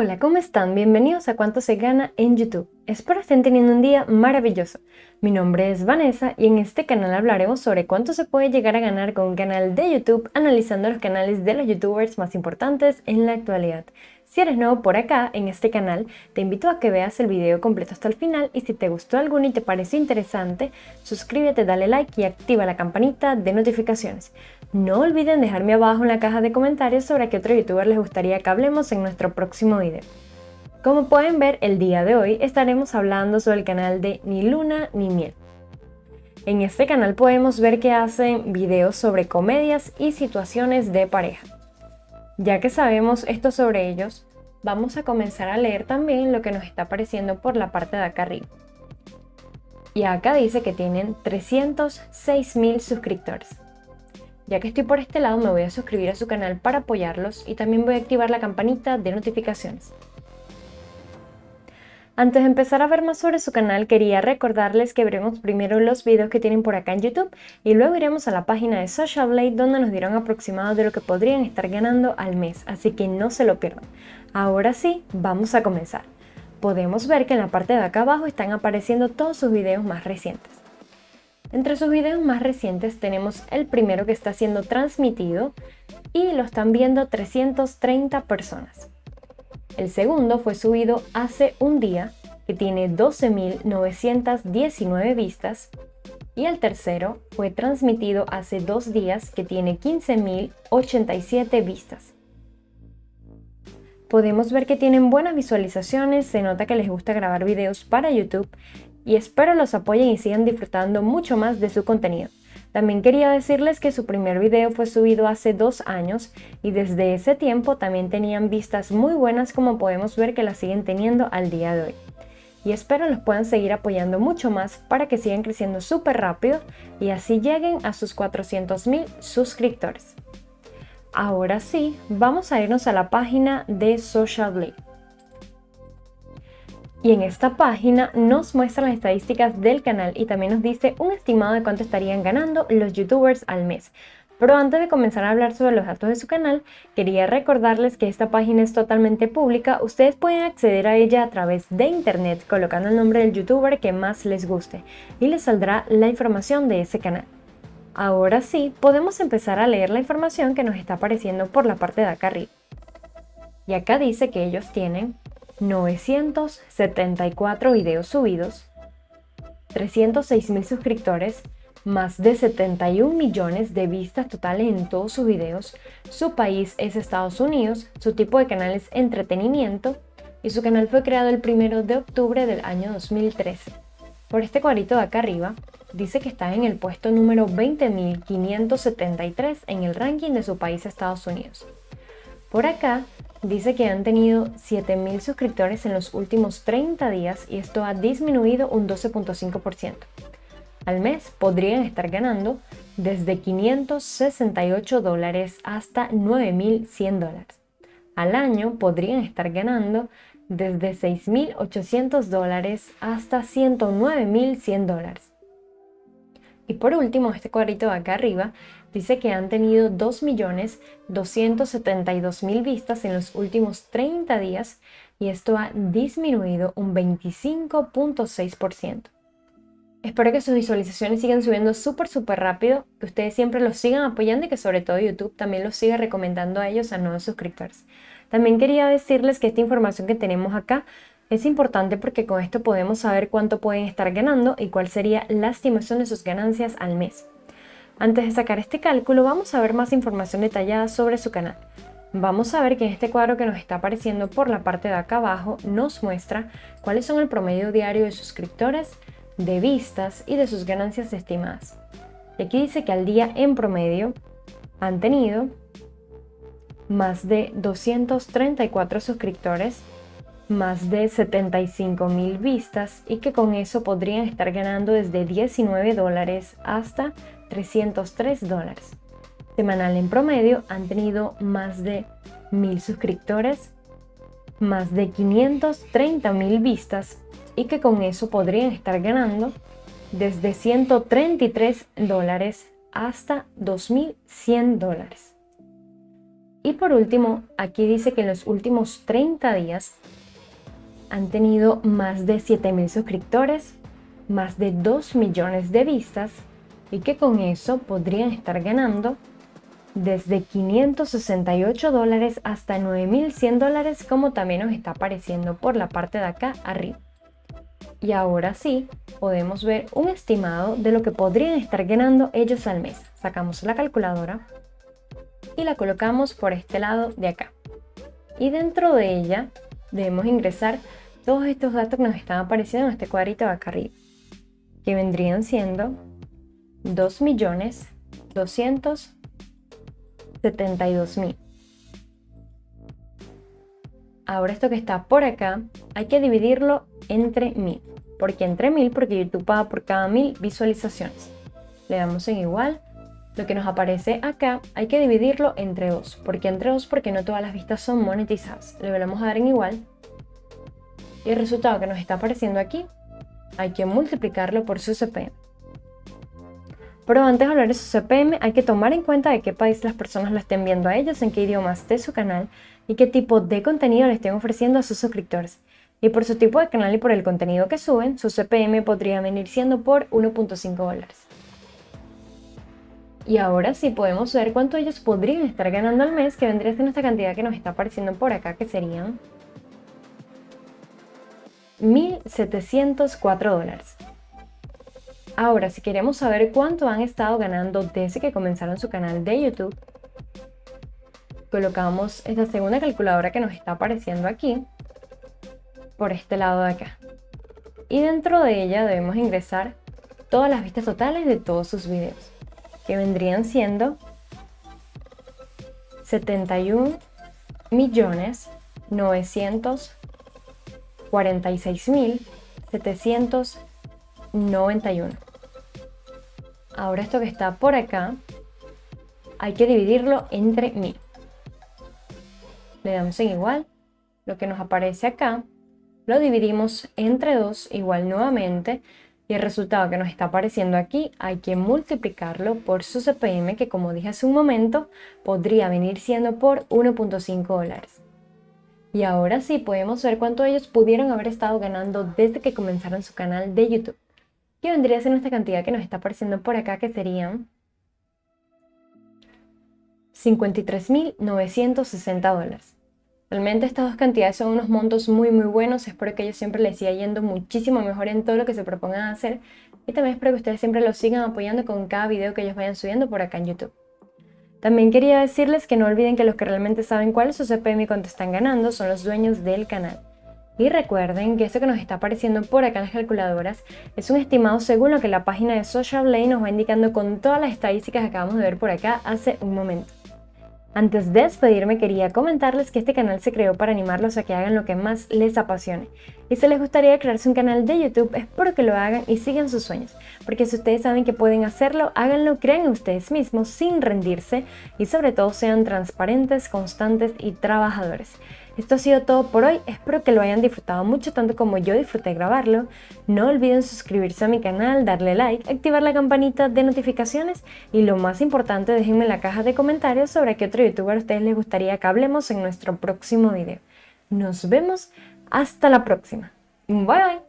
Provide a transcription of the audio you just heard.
Hola, ¿cómo están? Bienvenidos a Cuánto se gana en YouTube. Espero estén teniendo un día maravilloso. Mi nombre es Vanessa y en este canal hablaremos sobre cuánto se puede llegar a ganar con un canal de YouTube analizando los canales de los youtubers más importantes en la actualidad. Si eres nuevo por acá, en este canal, te invito a que veas el video completo hasta el final y si te gustó alguno y te pareció interesante, suscríbete, dale like y activa la campanita de notificaciones. No olviden dejarme abajo en la caja de comentarios sobre qué otro youtuber les gustaría que hablemos en nuestro próximo video. Como pueden ver, el día de hoy estaremos hablando sobre el canal de Ni Luna ni Miel. En este canal podemos ver que hacen videos sobre comedias y situaciones de pareja. Ya que sabemos esto sobre ellos, vamos a comenzar a leer también lo que nos está apareciendo por la parte de acá arriba. Y acá dice que tienen 306 mil suscriptores. Ya que estoy por este lado me voy a suscribir a su canal para apoyarlos y también voy a activar la campanita de notificaciones. Antes de empezar a ver más sobre su canal, quería recordarles que veremos primero los videos que tienen por acá en YouTube y luego iremos a la página de Social Blade donde nos dirán aproximado de lo que podrían estar ganando al mes, así que no se lo pierdan. Ahora sí, vamos a comenzar. Podemos ver que en la parte de acá abajo están apareciendo todos sus videos más recientes. Entre sus videos más recientes tenemos el primero que está siendo transmitido y lo están viendo 330 personas. El segundo fue subido hace un día, que tiene 12.919 vistas. Y el tercero fue transmitido hace dos días, que tiene 15.087 vistas. Podemos ver que tienen buenas visualizaciones, se nota que les gusta grabar videos para YouTube y espero los apoyen y sigan disfrutando mucho más de su contenido. También quería decirles que su primer video fue subido hace dos años y desde ese tiempo también tenían vistas muy buenas como podemos ver que las siguen teniendo al día de hoy. Y espero los puedan seguir apoyando mucho más para que sigan creciendo súper rápido y así lleguen a sus 400.000 suscriptores. Ahora sí, vamos a irnos a la página de Social Blade. Y en esta página nos muestra las estadísticas del canal y también nos dice un estimado de cuánto estarían ganando los youtubers al mes. Pero antes de comenzar a hablar sobre los datos de su canal, quería recordarles que esta página es totalmente pública, ustedes pueden acceder a ella a través de internet colocando el nombre del youtuber que más les guste y les saldrá la información de ese canal. Ahora sí, podemos empezar a leer la información que nos está apareciendo por la parte de acá arriba. Y acá dice que ellos tienen 974 videos subidos, 306 mil suscriptores, más de 71 millones de vistas totales en todos sus videos, su país es Estados Unidos, su tipo de canal es entretenimiento y su canal fue creado el 1 de octubre del año 2013. Por este cuadrito de acá arriba, dice que está en el puesto número 20.573 en el ranking de su país Estados Unidos. Por acá dice que han tenido 7.000 suscriptores en los últimos 30 días y esto ha disminuido un 12.5%. Al mes podrían estar ganando desde 568 dólares hasta 9.100 dólares. Al año podrían estar ganando desde 6.800 dólares hasta 109.100 dólares. Y por último, este cuadrito de acá arriba dice que han tenido 2.272.000 vistas en los últimos 30 días y esto ha disminuido un 25.6%. Espero que sus visualizaciones sigan subiendo súper, súper rápido, que ustedes siempre los sigan apoyando y que sobre todo YouTube también los siga recomendando a ellos a nuevos suscriptores. También quería decirles que esta información que tenemos acá es importante porque con esto podemos saber cuánto pueden estar ganando y cuál sería la estimación de sus ganancias al mes. Antes de sacar este cálculo vamos a ver más información detallada sobre su canal. Vamos a ver que en este cuadro que nos está apareciendo por la parte de acá abajo nos muestra cuáles son el promedio diario de suscriptores, de vistas y de sus ganancias estimadas. Y aquí dice que al día en promedio han tenido más de 234 suscriptores, más de 75 mil vistas y que con eso podrían estar ganando desde 19 dólares hasta 303 dólares. Semanal en promedio han tenido más de mil suscriptores, más de 530 mil vistas y que con eso podrían estar ganando desde 133 dólares hasta 2.100 dólares. Y por último, aquí dice que en los últimos 30 días han tenido más de 7.000 suscriptores, más de 2 millones de vistas y que con eso podrían estar ganando desde 568 dólares hasta 9.100 dólares como también nos está apareciendo por la parte de acá arriba. Y ahora sí, podemos ver un estimado de lo que podrían estar ganando ellos al mes. Sacamos la calculadora y la colocamos por este lado de acá. Y dentro de ella debemos ingresar todos estos datos que nos están apareciendo en este cuadrito de acá arriba, que vendrían siendo 2.272.000. Ahora esto que está por acá hay que dividirlo entre 1000. ¿Por qué entre 1000? Porque YouTube paga por cada 1000 visualizaciones. Le damos en igual. Lo que nos aparece acá hay que dividirlo entre 2. ¿Por qué entre 2? Porque no todas las vistas son monetizadas. Le volvemos a dar en igual. Y el resultado que nos está apareciendo aquí hay que multiplicarlo por su CPM. Pero antes de hablar de su CPM, hay que tomar en cuenta de qué país las personas la estén viendo a ellos, en qué idioma esté su canal y qué tipo de contenido le estén ofreciendo a sus suscriptores. Y por su tipo de canal y por el contenido que suben, su CPM podría venir siendo por 1.5 dólares. Y ahora sí podemos ver cuánto ellos podrían estar ganando al mes, que vendría siendo esta cantidad que nos está apareciendo por acá, que serían 1.704 dólares. Ahora, si queremos saber cuánto han estado ganando desde que comenzaron su canal de YouTube, colocamos esta segunda calculadora que nos está apareciendo aquí, por este lado de acá. Y dentro de ella debemos ingresar todas las vistas totales de todos sus videos, que vendrían siendo 71 millones 946.791. Ahora esto que está por acá, hay que dividirlo entre 1000. Le damos en igual. Lo que nos aparece acá, lo dividimos entre 2 igual nuevamente. Y el resultado que nos está apareciendo aquí hay que multiplicarlo por su CPM, que como dije hace un momento, podría venir siendo por 1.5 dólares. Y ahora sí podemos ver cuánto ellos pudieron haber estado ganando desde que comenzaron su canal de YouTube que vendría ser esta cantidad que nos está apareciendo por acá, que serían 53.960 dólares. Realmente estas dos cantidades son unos montos muy muy buenos, espero que ellos siempre les siga yendo muchísimo mejor en todo lo que se propongan hacer y también espero que ustedes siempre los sigan apoyando con cada video que ellos vayan subiendo por acá en YouTube. También quería decirles que no olviden que los que realmente saben cuál es su CPM y cuánto están ganando son los dueños del canal. Y recuerden que esto que nos está apareciendo por acá en las calculadoras es un estimado según lo que la página de Social Blade nos va indicando con todas las estadísticas que acabamos de ver por acá hace un momento. Antes de despedirme quería comentarles que este canal se creó para animarlos a que hagan lo que más les apasione. Y si les gustaría crearse un canal de YouTube, espero que lo hagan y sigan sus sueños. Porque si ustedes saben que pueden hacerlo, háganlo, crean ustedes mismos sin rendirse y sobre todo sean transparentes, constantes y trabajadores. Esto ha sido todo por hoy, espero que lo hayan disfrutado mucho tanto como yo disfruté grabarlo. No olviden suscribirse a mi canal, darle like, activar la campanita de notificaciones y lo más importante déjenme en la caja de comentarios sobre qué otro youtuber a ustedes les gustaría que hablemos en nuestro próximo video. Nos vemos, hasta la próxima. Bye bye.